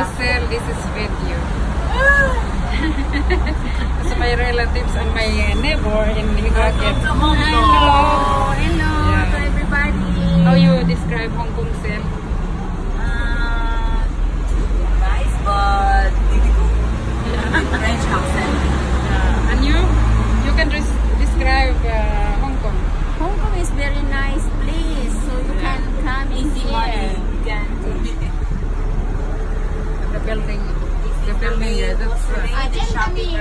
Hello, Sel. This is video. so my relatives and my neighbor in Higaget. Hello, hello Yeah. to everybody. How you describe Hong Kong, Sel? 这美颜这帅这傻逼